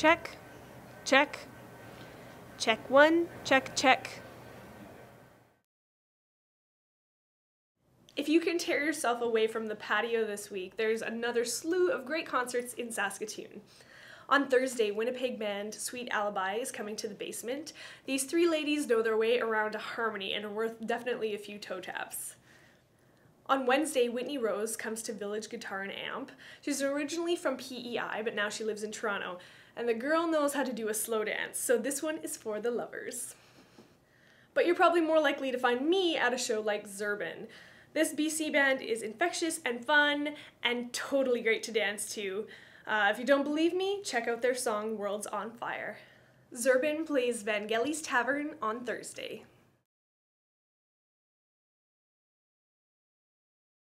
Check, check, check one, check, check. If you can tear yourself away from the patio this week, there's another slew of great concerts in Saskatoon. On Thursday, Winnipeg band Sweet Alibi is coming to the basement. These three ladies know their way around a harmony and are worth definitely a few toe taps. On Wednesday, Whitney Rose comes to Village Guitar and Amp. She's originally from PEI, but now she lives in Toronto, and the girl knows how to do a slow dance, so this one is for the lovers. But you're probably more likely to find me at a show like Zerbin. This BC band is infectious and fun and totally great to dance to. Uh, if you don't believe me, check out their song Worlds on Fire. Zerbin plays Vangelis Tavern on Thursday.